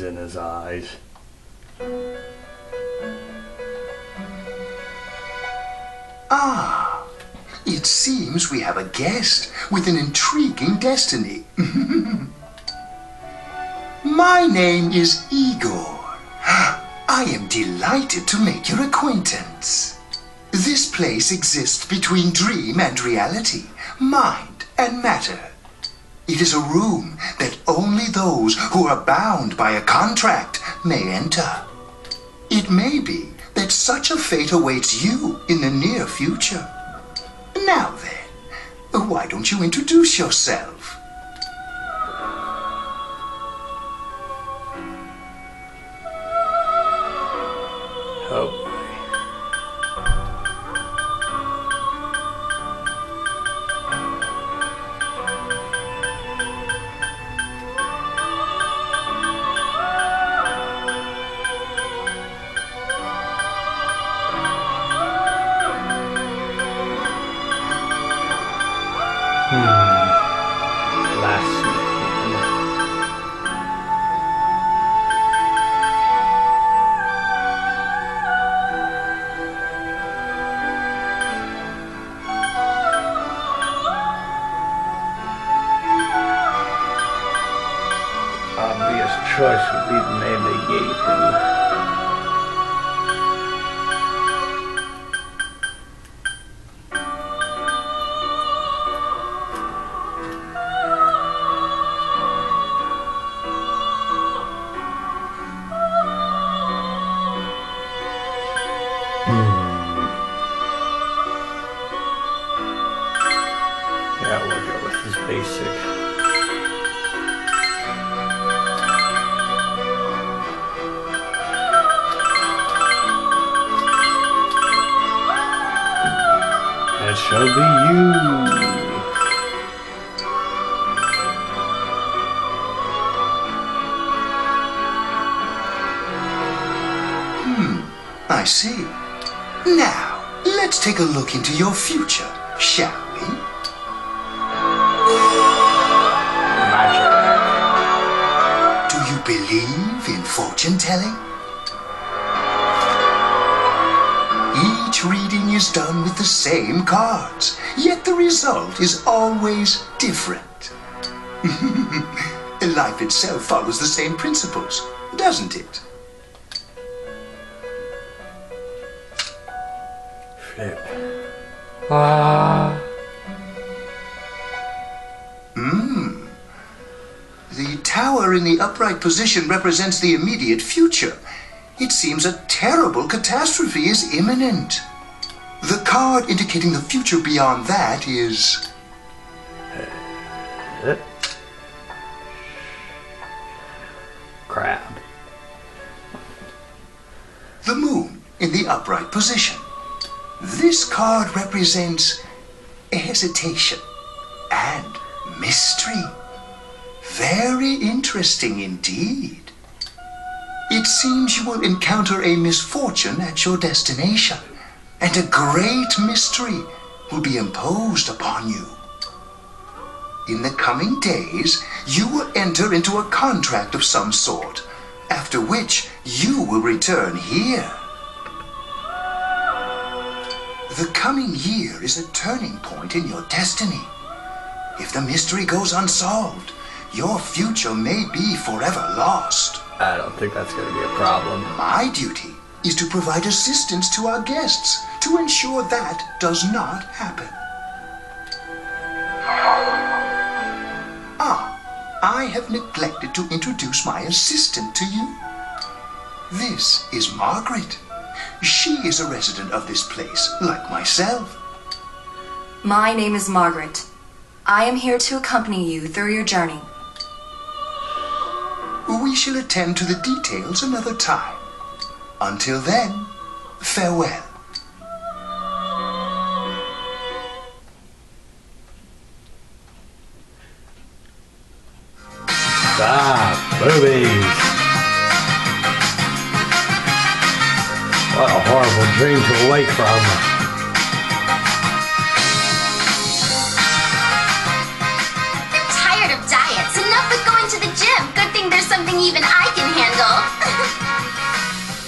In his eyes. Ah, it seems we have a guest with an intriguing destiny. My name is Igor. I am delighted to make your acquaintance. This place exists between dream and reality, mind and matter. It is a room that only those who are bound by a contract may enter. It may be that such a fate awaits you in the near future. Now then, why don't you introduce yourself? I see. Now, let's take a look into your future, shall we? Magic. Do you believe in fortune telling? Each reading is done with the same cards, yet the result is always different. Life itself follows the same principles, doesn't it? Ah. The tower in the upright position represents the immediate future. It seems a terrible catastrophe is imminent. The card indicating the future beyond that is. Crab. the moon in the upright position. This card represents hesitation and mystery. Very interesting indeed. It seems you will encounter a misfortune at your destination, and a great mystery will be imposed upon you. In the coming days, you will enter into a contract of some sort, after which you will return here. The coming year is a turning point in your destiny. If the mystery goes unsolved, your future may be forever lost. I don't think that's going to be a problem. My duty is to provide assistance to our guests to ensure that does not happen. Ah, I have neglected to introduce my assistant to you. This is Margaret. She is a resident of this place, like myself. My name is Margaret. I am here to accompany you through your journey. We shall attend to the details another time. Until then, farewell. Ah, Stop. Boobies. What a horrible dream to awake from. I'm tired of diets. Enough with going to the gym. Good thing there's something even I can handle.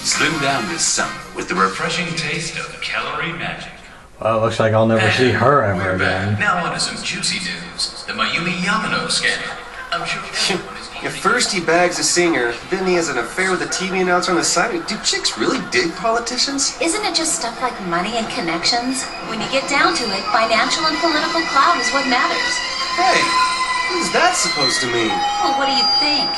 Slim down this summer with the refreshing taste of calorie magic. Well, it looks like I'll never see her ever again. back. Now on to some juicy news. The Mayumi Yamano scandal. I'm sure everyone is If first he bags a singer, then he has an affair with a TV announcer on the side. Do chicks really dig politicians? Isn't it just stuff like money and connections? When you get down to it, financial and political clout is what matters. Hey, what is that supposed to mean? Well, what do you think?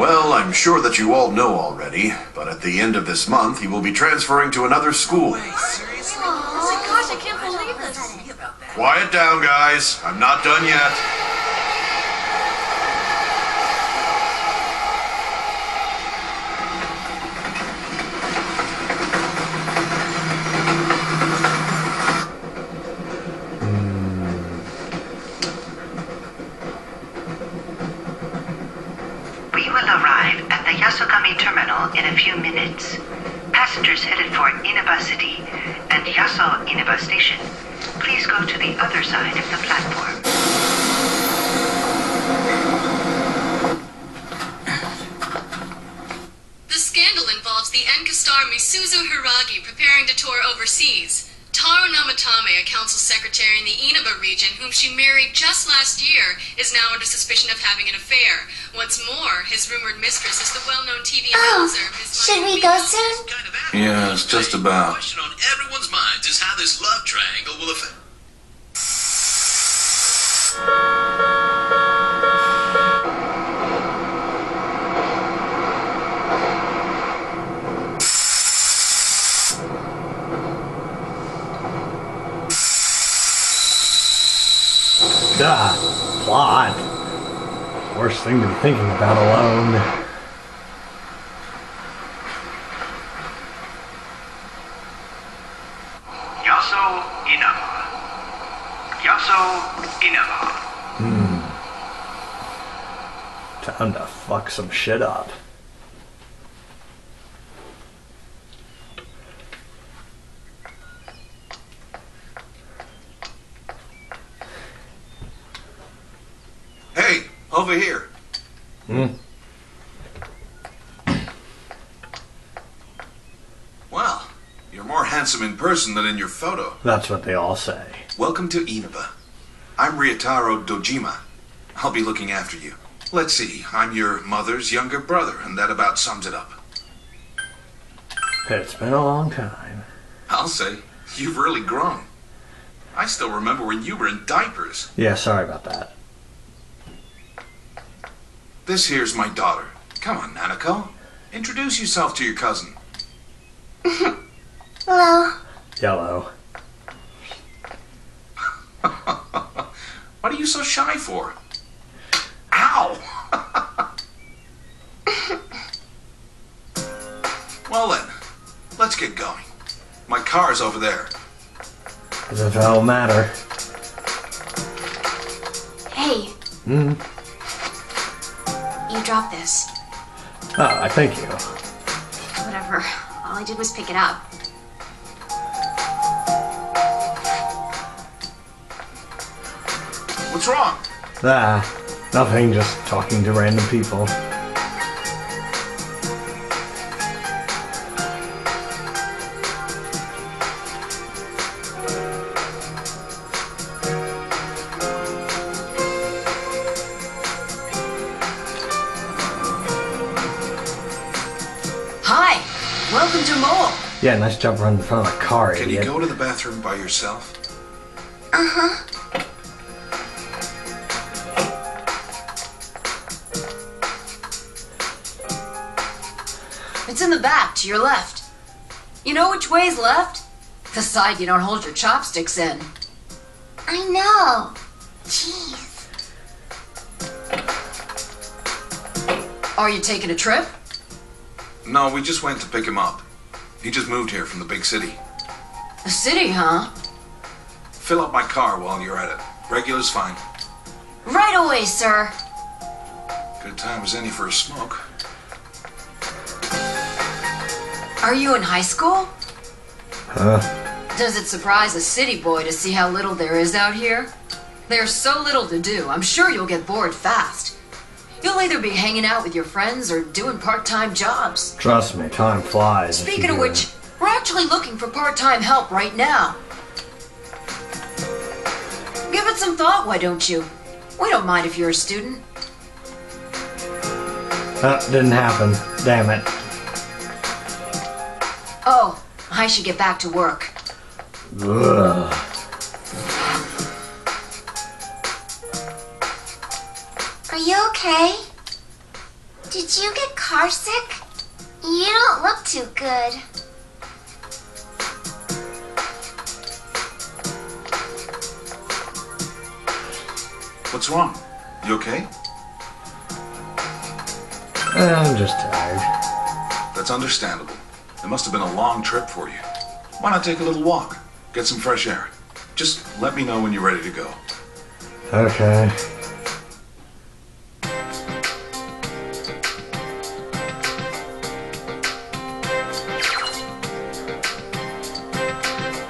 Well, I'm sure that you all know already, but at the end of this month, he will be transferring to another school. Oh my gosh, I can't believe this. Quiet down, guys. I'm not done yet. Yasogami terminal in a few minutes. Passengers headed for Inaba City and Yaso Inaba Station, please go to the other side of the platform. The scandal involves the Enka star Misuzu Hiiragi preparing to tour overseas. Taro Namatame, a council secretary in the Inaba region, whom she married just last year, is now under suspicion of having an affair. What's more, his rumored mistress is the well-known TV Oh, announcer, Miss should we go soon? kind of Yeah, it's just The about. question on everyone's minds is how this love triangle will affect. Plot. Worst thing to be thinking about alone. Yaso Inaba. Yaso Inaba. Hmm. Time to fuck some shit up. Hey, over here. Hmm. Well, you're more handsome in person than in your photo. That's what they all say. Welcome to Inaba. I'm Ryotaro Dojima. I'll be looking after you. Let's see, I'm your mother's younger brother, and that about sums it up. It's been a long time. I'll say, you've really grown. I still remember when you were in diapers. Yeah, sorry about that. This here's my daughter. Come on, Nanako. Introduce yourself to your cousin. Hello. Yellow. What are you so shy for? Ow! well then, let's get going. My car's over there. As if that'll matter. Hey, Hmm. You dropped this. Oh, I thank you. Whatever. All I did was pick it up. What's wrong? Ah, nothing, just talking to random people. Yeah, nice job running in front of a car, Can you go to the bathroom by yourself? Uh-huh. It's in the back, to your left. You know which way's left? The side you don't hold your chopsticks in. I know. Jeez. Are you taking a trip? No, we just went to pick him up. He just moved here from the big city. The city, huh? Fill up my car while you're at it. Regular's fine. Right away, sir. Good time as any for a smoke. Are you in high school? Huh? Does it surprise a city boy to see how little there is out here? There's so little to do, I'm sure you'll get bored fast. You'll either be hanging out with your friends or doing part time jobs. Trust me, time flies. Speaking of which, we're actually looking for part time help right now. Give it some thought, why don't you? We don't mind if you're a student. That didn't happen. Damn it. Oh, I should get back to work. Ugh. Are you okay? Did you get car sick? You don't look too good. What's wrong? You okay? I'm just tired. That's understandable. It must have been a long trip for you. Why not take a little walk? Get some fresh air. Just let me know when you're ready to go. Okay.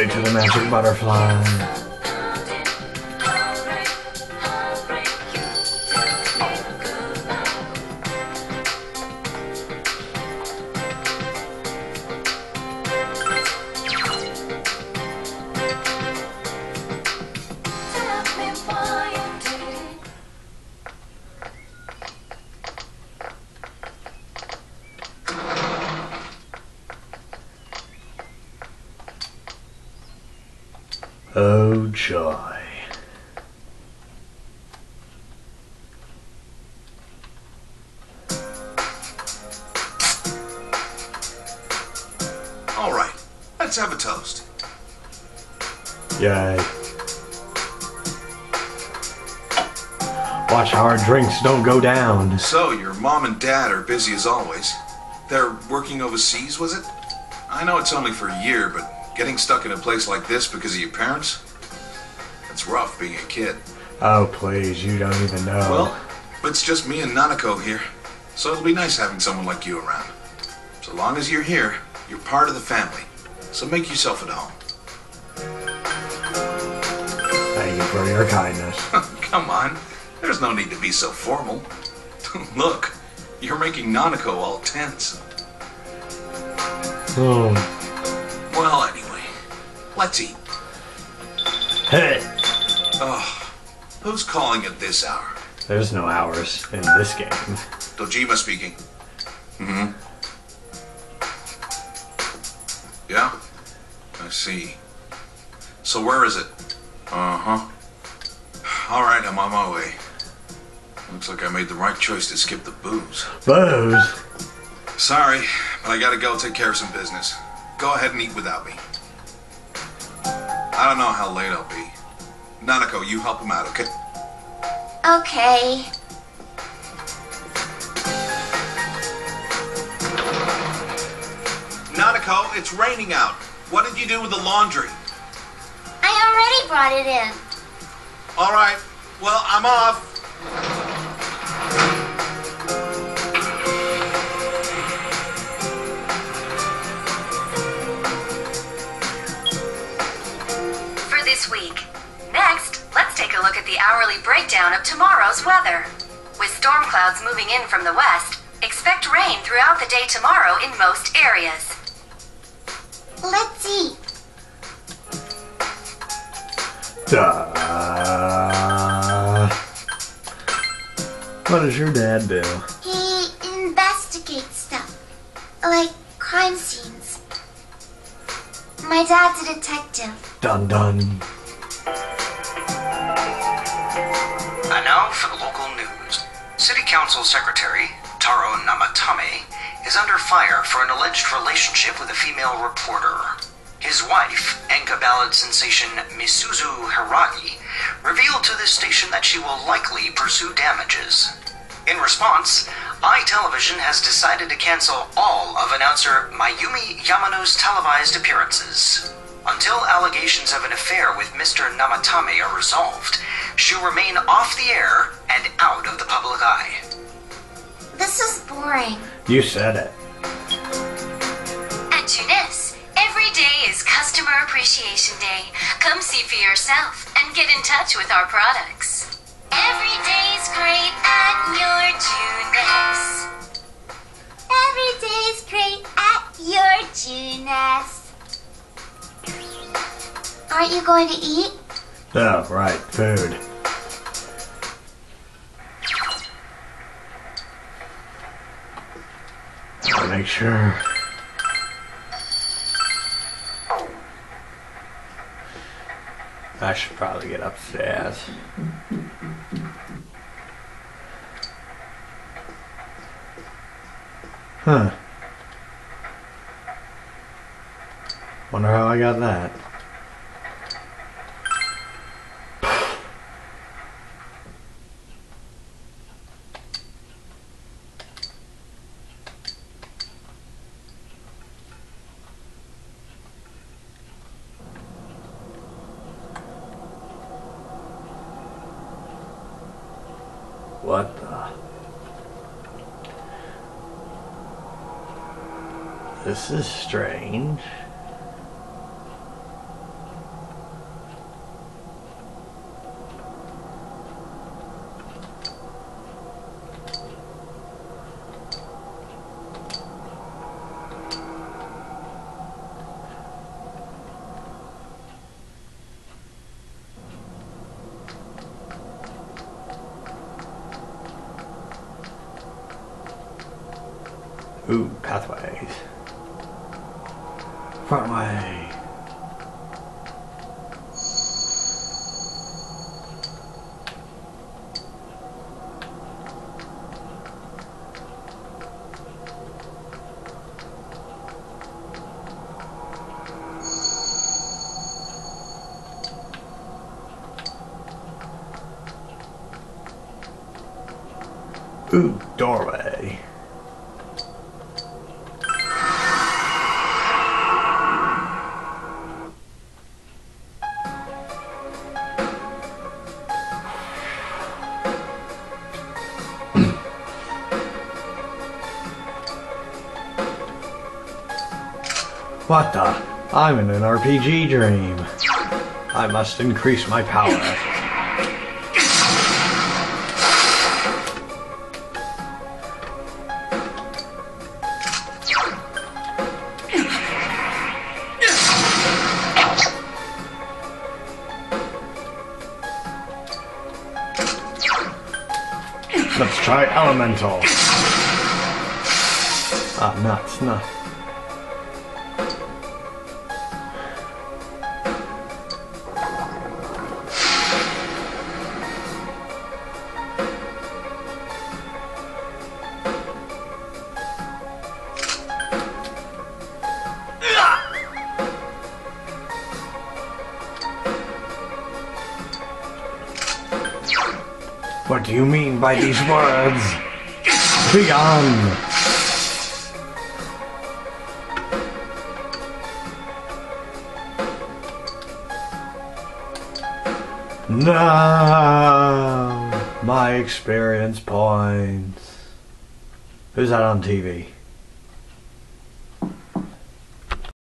Slowly to the magic butterfly. Oh joy. All right, let's have a toast. Yay. Watch how our drinks don't go down. So, your mom and dad are busy as always. They're working overseas, was it? I know it's only for a year, but getting stuck in a place like this because of your parents? It's rough being a kid. Oh, please, you don't even know. Well, it's just me and Nanako here, so it'll be nice having someone like you around. So long as you're here, you're part of the family. So make yourself at home. Thank you for your kindness. Come on, there's no need to be so formal. Look, you're making Nanako all tense. Hmm. Eat. Hey, Oh, who's calling at this hour? there's no hours in this game. Dojima speaking. Mm hmm. Yeah. I see. So where is it? Uh huh. All right, I'm on my way. Looks like I made the right choice to skip the booze. Booze. Sorry, but I gotta go take care of some business. Go ahead and eat without me. I don't know how late I'll be. Nanako, you help him out, okay? Okay. Nanako, it's raining out. What did you do with the laundry? I already brought it in. All right. Well, I'm off. Breakdown of tomorrow's weather. With storm clouds moving in from the west, expect rain throughout the day tomorrow in most areas. Let's see. Duh. What does your dad do? He investigates stuff, Like crime scenes. My dad's a detective. Dun dun. And now for the local news. City Council Secretary Taro Namatame is under fire for an alleged relationship with a female reporter. His wife, Enka ballad sensation Misuzu Hiiragi, revealed to this station that she will likely pursue damages. In response, iTelevision has decided to cancel all of announcer Mayumi Yamano's televised appearances. Until allegations of an affair with Mr. Namatame are resolved, she'll remain off the air and out of the public eye. This is boring. You said it. At Junes, every day is Customer Appreciation Day. Come see for yourself and get in touch with our products. Every day's great at your Junes. Every day's great at your Junes. Aren't you going to eat? Oh, right, food. Make sure. I should probably get upstairs. Huh. Wonder how I got that. What the? This is strange. Ooh, pathways. Front way. Ooh, doorway. What the? I'm in an RPG dream. I must increase my power. Elemental. Ah, nuts, nuts. What do you mean by these words? No! My experience points. Who's that on TV?